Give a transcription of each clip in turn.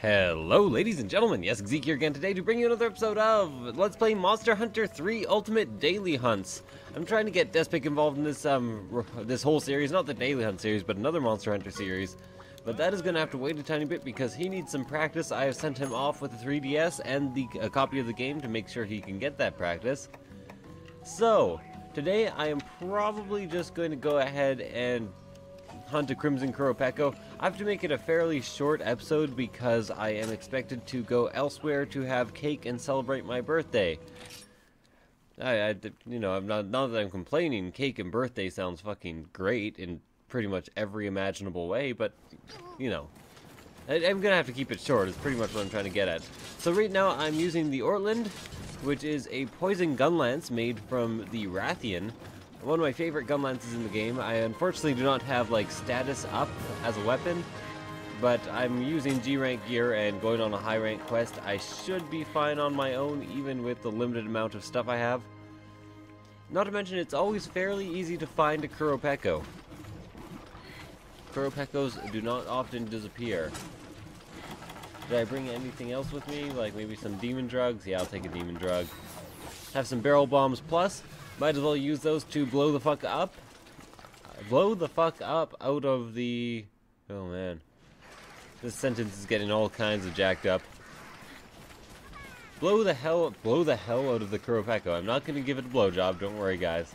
Hello, ladies and gentlemen. Yes, Zeke here again today to bring you another episode of Let's Play Monster Hunter 3 Ultimate Daily Hunts. I'm trying to get Despic involved in this um this whole series, not the Daily Hunt series, but another Monster Hunter series. But that is going to have to wait a tiny bit because he needs some practice. I have sent him off with the 3DS and the a copy of the game to make sure he can get that practice. So, today I am probably just going to go ahead and hunt a Crimson Qurupeco. I have to make it a fairly short episode because I am expected to go elsewhere to have cake and celebrate my birthday. I, I you know, I'm not, not that I'm complaining. Cake and birthday sounds fucking great in pretty much every imaginable way, but, you know, I, I'm gonna have to keep it short. Is pretty much what I'm trying to get at. So right now I'm using the Ortland, which is a poison gun lance made from the Rathian one of my favorite gun lances in the game. I unfortunately do not have like status up as a weapon, but I'm using G rank gear and going on a high rank quest. I should be fine on my own, even with the limited amount of stuff I have. Not to mention, it's always fairly easy to find a Qurupeco. Qurupeco's do not often disappear. Did I bring anything else with me? Like maybe some demon drugs? Yeah, I'll take a demon drug. Have some barrel bombs plus. Might as well use those to blow the fuck up. Blow the fuck up out of the... Oh man. This sentence is getting all kinds of jacked up. Blow the hell, blow the hell out of the Qurupeco. I'm not to give it a blowjob, don't worry guys.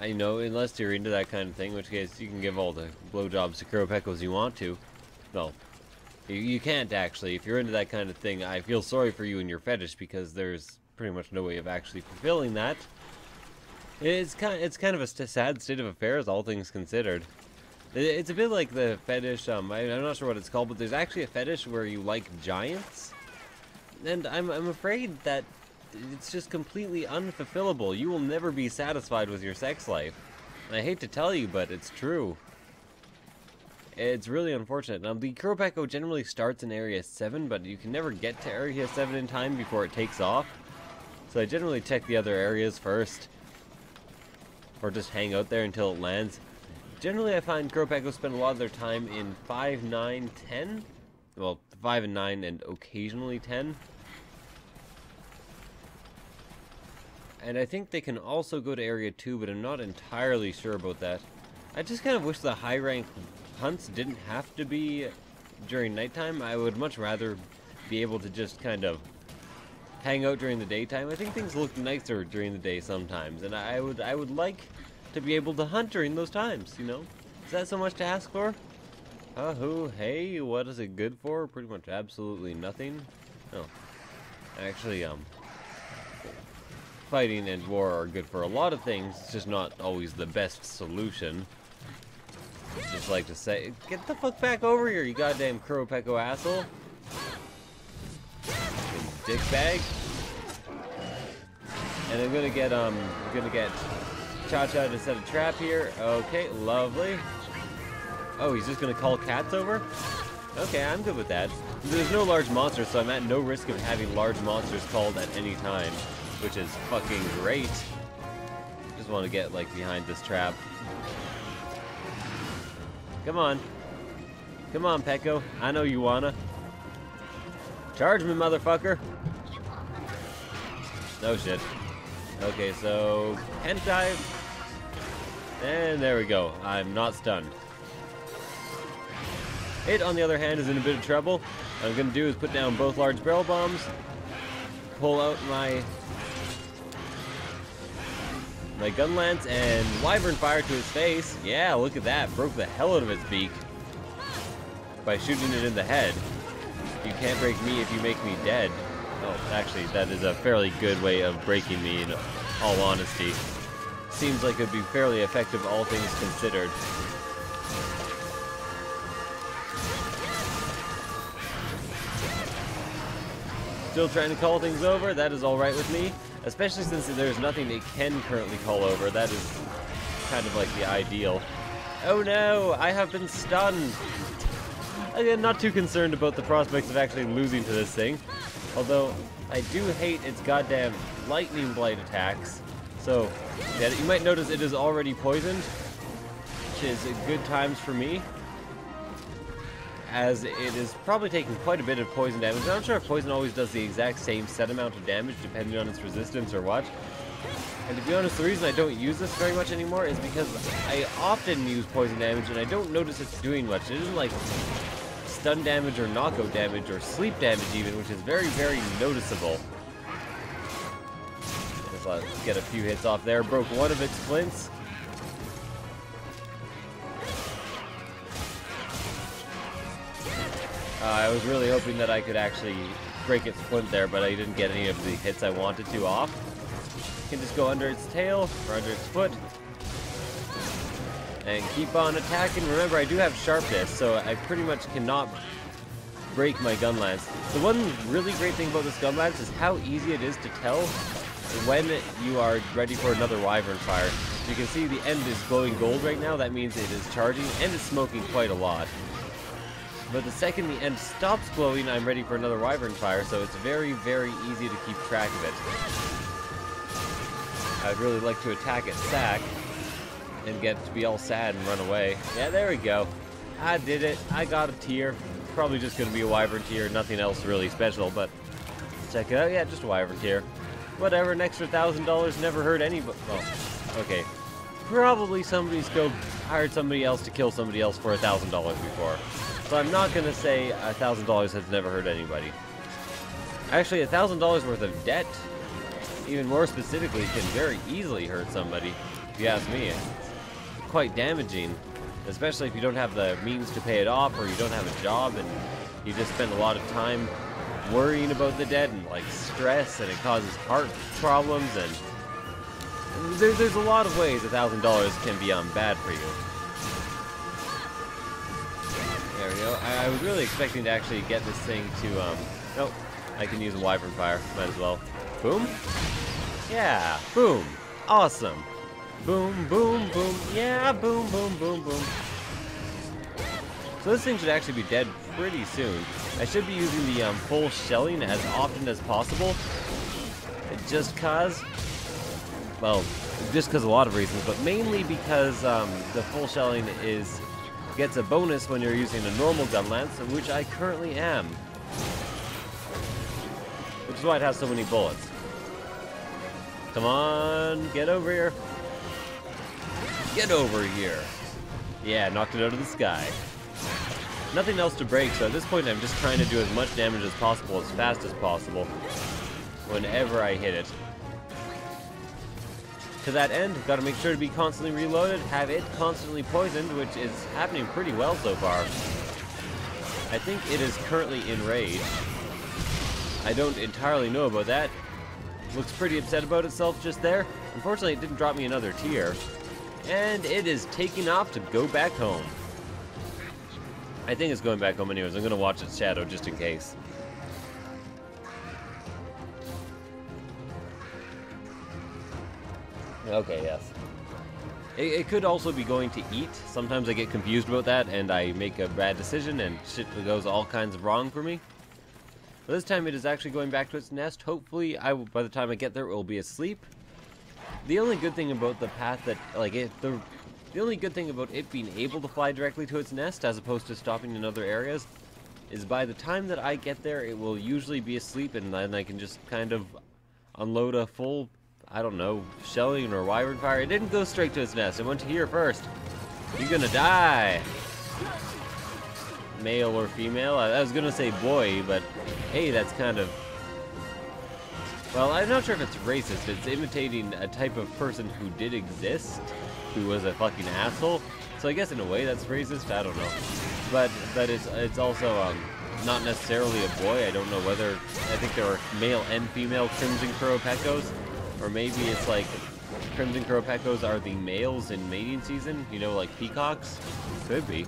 I know, unless you're into that kind of thing, in which case you can give all the blowjobs to Qurupeco's you want to. No, you, you can't actually. If you're into that kind of thing, I feel sorry for you and your fetish because there's pretty much no way of actually fulfilling that. It's kind of, it's kind of a st sad state of affairs, all things considered. It's a bit like the fetish, um, I, am not sure what it's called, but there's actually a fetish where you like giants. And I'm, I'm afraid that it's just completely unfulfillable. You will never be satisfied with your sex life. And I hate to tell you, but it's true. It's really unfortunate. Now, the Qurupeco generally starts in Area 7, but you can never get to Area 7 in time before it takes off. So I generally check the other areas first. Or just hang out there until it lands. Generally, I find Qurupeco spend a lot of their time in 5, 9, 10. Well, 5 and 9 and occasionally 10. And I think they can also go to Area 2, but I'm not entirely sure about that. I just kind of wish the high rank hunts didn't have to be during nighttime. I would much rather be able to just kind of hang out during the daytime. I think things look nicer during the day sometimes, and I would I would like to be able to hunt during those times. You know, is that so much to ask for? Uh, who? Hey, what is it good for? Pretty much absolutely nothing. Oh, actually, um, fighting and war are good for a lot of things. It's just not always the best solution. Just like to say, get the fuck back over here, you goddamn Qurupeco asshole dick bag. And I'm gonna get um I'm gonna get Cha Cha to set a trap here. Okay, lovely. Oh, he's just gonna call cats over? Okay, I'm good with that. There's no large monsters, so I'm at no risk of having large monsters called at any time, which is fucking great. Just want to get like behind this trap. Come on. Come on, Peko. I know you wanna. Charge me, motherfucker. No shit. Okay, so hand dive. And there we go. I'm not stunned. It, on the other hand, is in a bit of trouble. What I'm going to do is put down both large barrel bombs, pull out my my gun lance, and wyvern fire to his face. Yeah, look at that. Broke the hell out of its beak by shooting it in the head. You can't break me if you make me dead. Oh, actually, that is a fairly good way of breaking me, in all honesty. Seems like it would be fairly effective, all things considered. Still trying to call things over? That is alright with me. Especially since there's nothing it can currently call over. That is kind of like the ideal. Oh no, I have been stunned. Again, not too concerned about the prospects of actually losing to this thing. Although, I do hate its goddamn lightning blight attacks. So, yeah, you might notice it is already poisoned, which is good times for me. as it is probably taking quite a bit of poison damage. I'm not sure if poison always does the exact same set amount of damage depending on its resistance or what. And to be honest, the reason I don't use this very much anymore is because I often use poison damage and I don't notice it's doing much. It isn't like stun damage or knockout damage or sleep damage even, which is very, very noticeable. Let's get a few hits off there. Broke one of its flints. Uh, I was really hoping that I could actually break its flint there, but I didn't get any of the hits I wanted to off. Can just go under its tail or under its foot and keep on attacking. Remember, I do have sharpness, so I pretty much cannot break my gun lance. The one really great thing about this gun lance is how easy it is to tell when you are ready for another Wyvern Fire. You can see the end is glowing gold right now, that means it is charging, and it's smoking quite a lot. But the second the end stops glowing, I'm ready for another Wyvern Fire, so it's very, very easy to keep track of it. I'd really like to attack at Sack and get to be all sad and run away. Yeah, there we go. I did it. I got a tear. Probably just going to be a Wyvern tear, nothing else really special, but check it out. Yeah, just a Wyvern tear. Whatever, an extra thousand dollars never hurt anybody. Well, okay. Probably somebody's go hired somebody else to kill somebody else for a thousand dollars before. So I'm not gonna say a thousand dollars has never hurt anybody. Actually, a thousand dollars worth of debt, even more specifically, can very easily hurt somebody. If you ask me, quite damaging, especially if you don't have the means to pay it off or you don't have a job and you just spend a lot of time worrying about the debt and like stress and it causes heart problems and there, there's a lot of ways a thousand dollars can be um, bad for you. There we go. I, I, was really expecting to actually get this thing to um nope. I can use a wyvern fire, might as well. Boom? Yeah, boom. Awesome. Boom, boom, boom. Yeah, boom, boom, boom, boom. So this thing should actually be dead pretty soon. I should be using the um, full shelling as often as possible. Just cause, well, just because a lot of reasons, but mainly because um, the full shelling is gets a bonus when you're using a normal gun lance, which I currently am. Which is why it has so many bullets. Come on, get over here. Get over here. Yeah, knocked it out of the sky. Nothing else to break, so at this point I'm just trying to do as much damage as possible, as fast as possible, whenever I hit it. To that end, gotta make sure to be constantly reloaded, have it constantly poisoned, which is happening pretty well so far. I think it is currently enraged. I don't entirely know about that. Looks pretty upset about itself just there. Unfortunately, it didn't drop me another tear. And it is taking off to go back home. I think it's going back home anyways. I'm going to watch its shadow just in case. Okay, yes. It, it, could also be going to eat. Sometimes I get confused about that and I make a bad decision and shit goes all kinds of wrong for me. But this time it is actually going back to its nest. Hopefully, I by the time I get there, it will be asleep. The only good thing about the path that, like, it, the the only good thing about it being able to fly directly to its nest as opposed to stopping in other areas is by the time that I get there, it will usually be asleep and then I can just kind of unload a full, I don't know, shelling or wyvern fire. It didn't go straight to its nest. It went to here first. You're gonna die. Male or female? I, was gonna say boy, but hey, that's kind of well, I'm not sure if it's racist. It's imitating a type of person who did exist who was a fucking asshole. So I guess in a way that's racist. I don't know, but but it's it's also um, not necessarily a boy. I don't know whether I think there are male and female Crimson Qurupecos, or maybe it's like Crimson Qurupecos are the males in mating season. You know, like peacocks. Could be.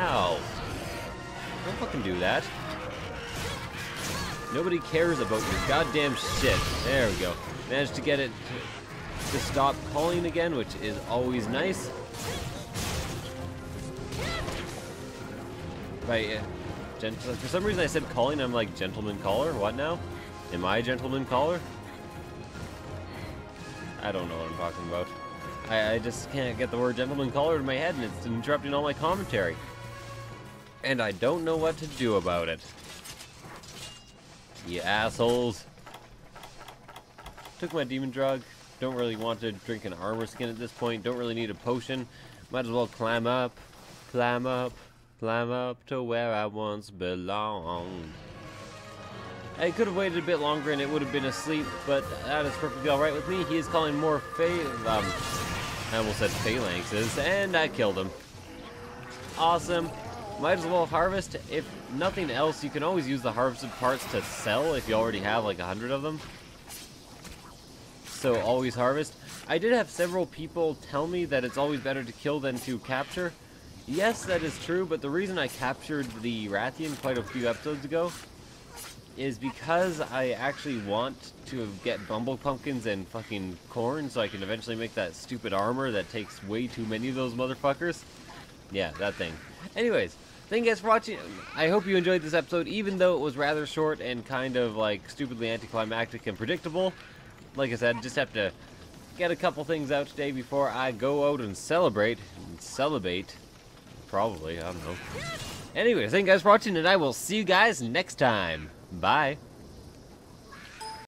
Ow! Don't fucking do that. Nobody cares about your goddamn shit. There we go. Managed to get it to stop calling again, which is always nice. Right, for some reason I said calling, I'm like, gentleman caller? What now? Am I a gentleman caller? I don't know what I'm talking about. I, I just can't get the word gentleman caller in my head, and it's interrupting all my commentary. And I don't know what to do about it. You assholes. Took my demon drug. Don't really want to drink an armor skin at this point. Don't really need a potion. Might as well climb up, climb up, climb up to where I once belonged. I could have waited a bit longer and it would have been asleep, but that is perfectly alright with me. He is calling more pha- um, I almost said phalanxes, and I killed him. Awesome. Might as well harvest. If nothing else, you can always use the harvested parts to sell if you already have like a hundred of them. So always harvest. I did have several people tell me that it's always better to kill than to capture. Yes, that is true, but the reason I captured the Rathian quite a few episodes ago is because I actually want to get bumble pumpkins and fucking corn so I can eventually make that stupid armor that takes way too many of those motherfuckers. Yeah, that thing. Anyways, thank you guys for watching. I hope you enjoyed this episode, even though it was rather short and kind of like stupidly anticlimactic and predictable. Like I said, just have to get a couple things out today before I go out and celebrate. And celebrate. Probably, I don't know. Anyways, thank you guys for watching, and I will see you guys next time. Bye.